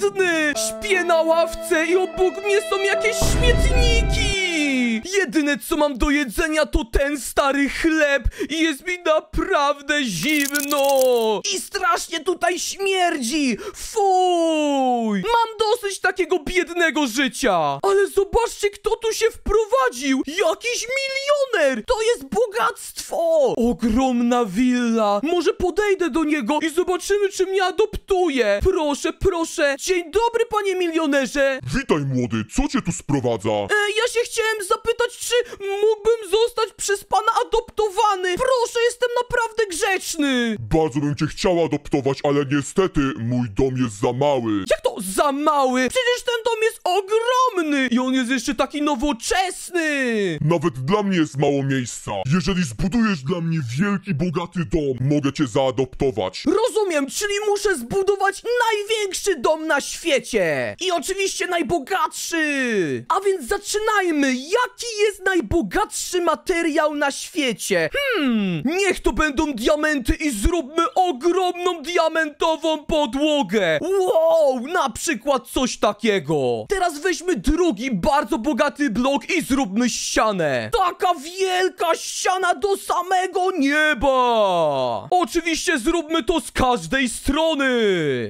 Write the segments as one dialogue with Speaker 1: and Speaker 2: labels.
Speaker 1: biedny! Śpię na ławce i obok mnie są jakieś śmietniki! Jedyne co mam do jedzenia to ten stary chleb i jest mi naprawdę zimno! I strasznie tutaj śmierdzi! Fuj! Mam dosyć takiego biednego życia! Ale zobaczcie kto tu się wprowadził! Jakiś milioner! To jest bogactwo! Ogromna willa! Może podejdę do niego i zobaczymy czy mnie adoptuje! Proszę, proszę! Dzień dobry panie milionerze!
Speaker 2: Witaj młody, co cię tu sprowadza?
Speaker 1: E, ja się chciałem zapytać, czy mógłbym zostać przez pana adoptowany? Proszę, jestem naprawdę grzeczny!
Speaker 2: Bardzo bym cię chciała adoptować, ale niestety mój dom jest za mały.
Speaker 1: Jak to za mały? Przecież ten dom jest ogromny! I on jest jeszcze taki nowoczesny!
Speaker 2: Nawet dla mnie jest mało miejsca. Jeżeli zbudujesz dla mnie wielki, bogaty dom, mogę cię zaadoptować.
Speaker 1: Rozumiem, czyli muszę zbudować największy dom na świecie! I oczywiście najbogatszy! A więc zaczynajmy! Jaki jest najbogatszy materiał na świecie? Hmm, niech to będą diamenty i zróbmy ogromną diamentową podłogę! Wow, na przykład coś takiego! Teraz weźmy drugi bardzo bogaty blok i zróbmy ścianę! Taka wielka ściana do samego nieba! Oczywiście zróbmy to z każdej strony!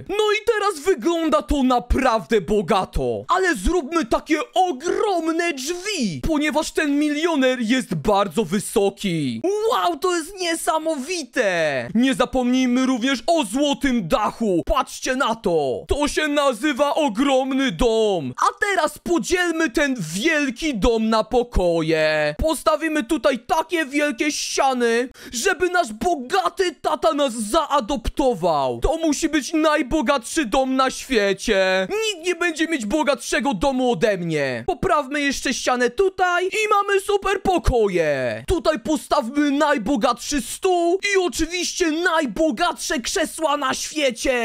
Speaker 1: No i teraz wygląda to naprawdę bogato! Ale zróbmy takie ogromne drzwi! Ponieważ ten milioner jest bardzo wysoki! Wow, to jest niesamowite! Nie zapomnijmy również o złotym dachu! Patrzcie na to! To się nazywa ogromny dom! A teraz podzielmy ten wielki dom na pokoje! Postawimy tutaj takie wielkie ściany, żeby nasz bogaty tata nas zaadoptował! To musi być najbogatszy dom na świecie! Nikt nie będzie mieć bogatszego domu ode mnie! Poprawmy jeszcze ścianę tutaj i mamy super pokoje! Tutaj postawmy najbogatszy stół i oczywiście najbogatsze krzesła na świecie!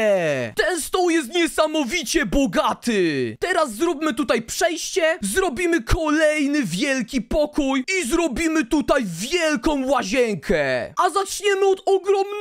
Speaker 1: Ten stół jest niesamowicie bogaty! Teraz zróbmy tutaj przejście, zrobimy kolejny wielki pokój i zrobimy tutaj wielką łazienkę! A zaczniemy od ogromnego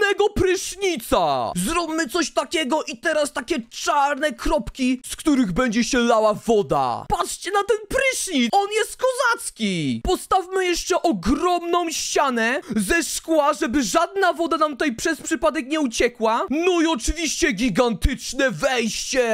Speaker 1: prysznica! Zróbmy coś takiego i teraz takie czarne kropki, z których będzie się lała woda! Patrzcie na ten prysznic! On jest kozacki! Postawmy jeszcze ogromną ścianę ze szkła, żeby żadna woda nam tutaj przez przypadek nie uciekła. No i oczywiście gigantyczne wejście!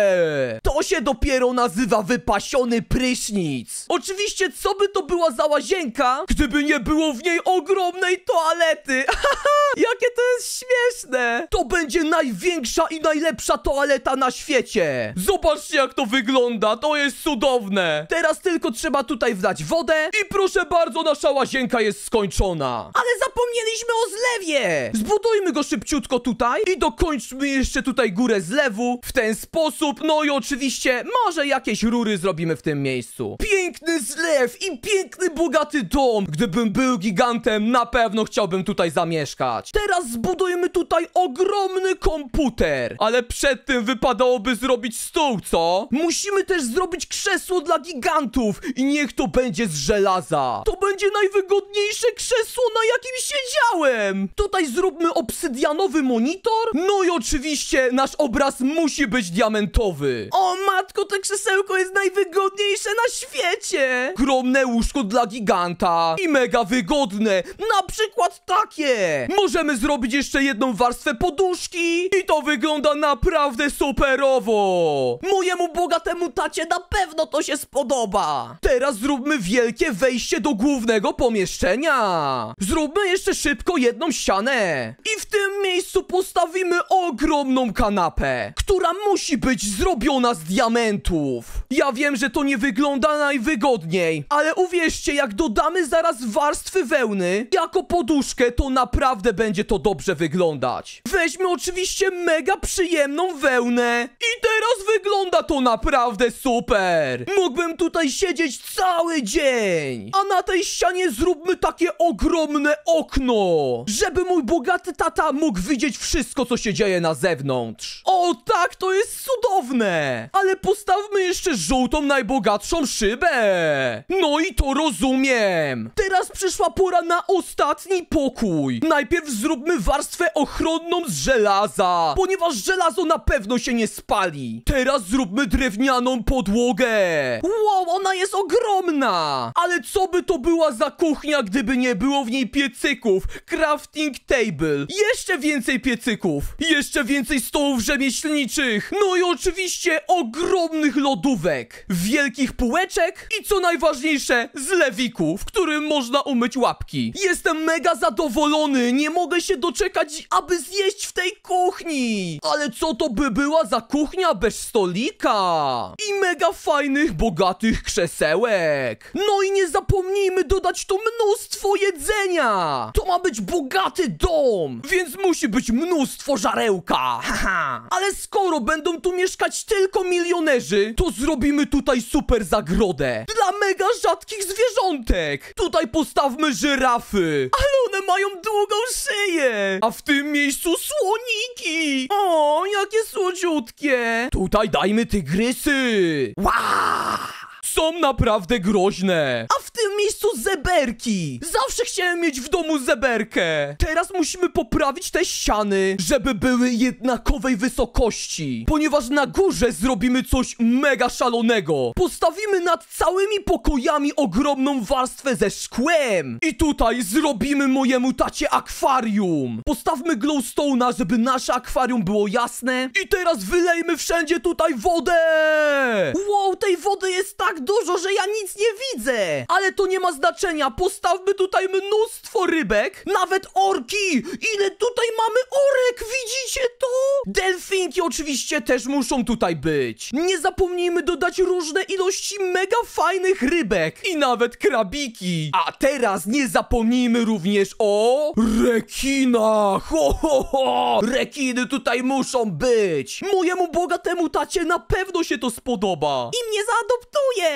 Speaker 1: To się dopiero nazywa wypasiony prysznic. Oczywiście, co by to była za łazienka, gdyby nie było w niej ogromnej toalety? Jakie to jest śmieszne! To będzie największa i najlepsza toaleta na świecie! Zobaczcie, jak to wygląda! To jest cudowne! Teraz tylko trzeba tutaj wdać wodę i proszę bardzo, nasza łazienka jest skończona! Ale zapomnieliśmy o zlewie! Zbudujmy go szybciutko tutaj i dokończmy jeszcze tutaj górę zlewu w ten sposób. No i oczywiście może jakieś rury zrobimy w tym miejscu. Piękny zlew i piękny, bogaty dom! Gdybym był gigantem, na pewno chciałbym tutaj zamieszkać. Teraz zbudujmy tutaj ogromny komputer. Ale przed tym wypadałoby zrobić stół, co? Musimy też zrobić krzesło dla gigantów i niech to będzie z żelaza. To będzie najwygodniejsze krzesło, na jakim siedziałem. Tutaj zróbmy obsydianowy monitor. No i oczywiście nasz obraz musi być diamentowy. O matko, to krzesełko jest najwygodniejsze na świecie. Ogromne łóżko dla giganta i mega wygodne. Na przykład takie. Możemy zrobić jeszcze jedną warstwę poduszki i to wygląda naprawdę superowo. Mojemu bogatemu tacie na pewno to się spodoba. Teraz zróbmy wielkie wejście do głównego pomieszczenia. Zróbmy jeszcze szybko jedną ścianę. I w tym miejscu postawimy ogromną kanapę, która musi być zrobiona z diamentów. Ja wiem, że to nie wygląda najwygodniej, ale uwierzcie, jak dodamy zaraz warstwy wełny jako poduszkę, to naprawdę będzie to dobrze wyglądać. Weźmy oczywiście mega przyjemną wełnę i teraz wygląda to naprawdę super. Mógłbym tutaj siedzieć cały dzień. A na tej ścianie zróbmy takie ogromne okno, żeby mój bogaty tata mógł widzieć wszystko, co się dzieje na zewnątrz. Tak, to jest cudowne! Ale postawmy jeszcze żółtą najbogatszą szybę! No i to rozumiem! Teraz przyszła pora na ostatni pokój! Najpierw zróbmy warstwę ochronną z żelaza, ponieważ żelazo na pewno się nie spali! Teraz zróbmy drewnianą podłogę! Wow, ona jest ogromna! Ale co by to była za kuchnia, gdyby nie było w niej piecyków? Crafting table! Jeszcze więcej piecyków! Jeszcze więcej stołów rzemieślniczych! No i oczywiście ogromnych lodówek! Wielkich półeczek i co najważniejsze, zlewików, w którym można umyć łapki. Jestem mega zadowolony! Nie mogę się doczekać, aby zjeść w tej kuchni! Ale co to by była za kuchnia bez stolika? I mega fajnych, bogatych krzesełek! No i nie zapomnijmy dodać tu mnóstwo jedzenia! To ma być bogaty dom, więc musi być mnóstwo żarełka! Haha! Ale skoro będą tu mieszkać tylko milionerzy, to zrobimy tutaj super zagrodę dla mega rzadkich zwierzątek! Tutaj postawmy żyrafy, ale one mają długą szyję! A w tym miejscu słoniki! O, jakie słodziutkie! Tutaj dajmy tygrysy! Wow! Są naprawdę groźne. A w tym miejscu zeberki. Zawsze chciałem mieć w domu zeberkę. Teraz musimy poprawić te ściany, żeby były jednakowej wysokości. Ponieważ na górze zrobimy coś mega szalonego. Postawimy nad całymi pokojami ogromną warstwę ze szkłem. I tutaj zrobimy mojemu tacie akwarium. Postawmy glowstone'a, żeby nasze akwarium było jasne. I teraz wylejmy wszędzie tutaj wodę. Wow, tej wody jest tak dużo, że ja nic nie widzę. Ale to nie ma znaczenia. Postawmy tutaj mnóstwo rybek. Nawet orki. Ile tutaj mamy orek, widzicie to? Delfinki oczywiście też muszą tutaj być. Nie zapomnijmy dodać różne ilości mega fajnych rybek. I nawet krabiki. A teraz nie zapomnijmy również o rekinach. Ho, ho, ho. Rekiny tutaj muszą być. Mojemu bogatemu tacie na pewno się to spodoba. I mnie zaadoptuje.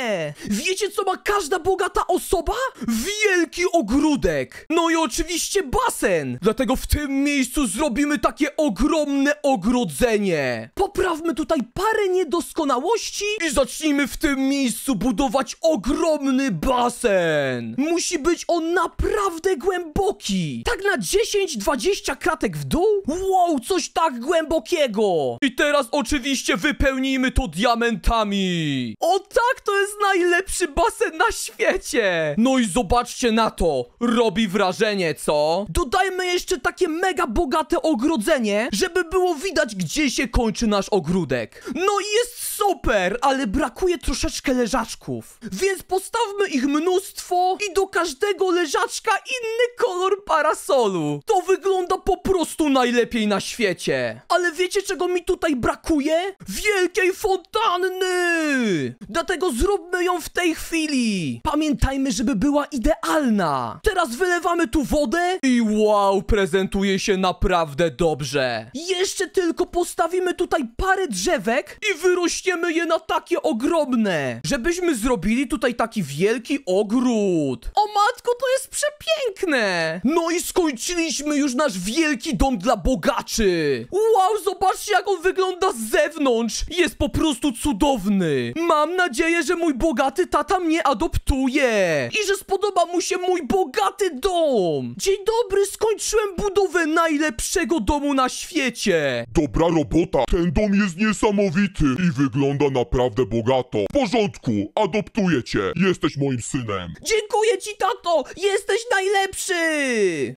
Speaker 1: Wiecie co ma każda bogata osoba? Wielki ogródek. No i oczywiście basen. Dlatego w tym miejscu zrobimy takie ogromne ogrodzenie. Poprawmy tutaj parę niedoskonałości i zacznijmy w tym miejscu budować ogromny basen. Musi być on naprawdę głęboki. Tak na 10-20 kratek w dół? Wow, coś tak głębokiego. I teraz oczywiście wypełnijmy to diamentami. O tak, to jest najlepszy basen na świecie. No i zobaczcie na to. Robi wrażenie, co? Dodajmy jeszcze takie mega bogate ogrodzenie, żeby było widać, gdzie się kończy nasz ogródek. No i jest super, ale brakuje troszeczkę leżaczków. Więc postawmy ich mnóstwo i do każdego leżaczka inny kolor parasolu. To wygląda po prostu najlepiej na świecie. Ale wiecie, czego mi tutaj brakuje? Wielkiej fontanny! Dlatego zróbmy ją w tej chwili. Pamiętajmy, żeby była idealna. Teraz wylewamy tu wodę i wow, prezentuje się naprawdę dobrze. Jeszcze tylko postawimy tutaj parę drzewek i wyrośniemy je na takie ogromne, żebyśmy zrobili tutaj taki wielki ogród. O matko, to jest przepiękne. No i skończyliśmy już nasz wielki dom dla bogaczy. Wow, zobaczcie jak on wygląda z zewnątrz. Jest po prostu cudowny. Mam nadzieję, że mój bogaty tata mnie adoptuje i że spodoba mu się mój bogaty dom. Dzień dobry, skończyłem budowę najlepszego domu na świecie.
Speaker 2: Dobra robota, ten dom jest niesamowity i wygląda naprawdę bogato. W porządku, adoptuję cię, jesteś moim synem.
Speaker 1: Dziękuję ci, tato! Jesteś najlepszy!